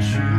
you.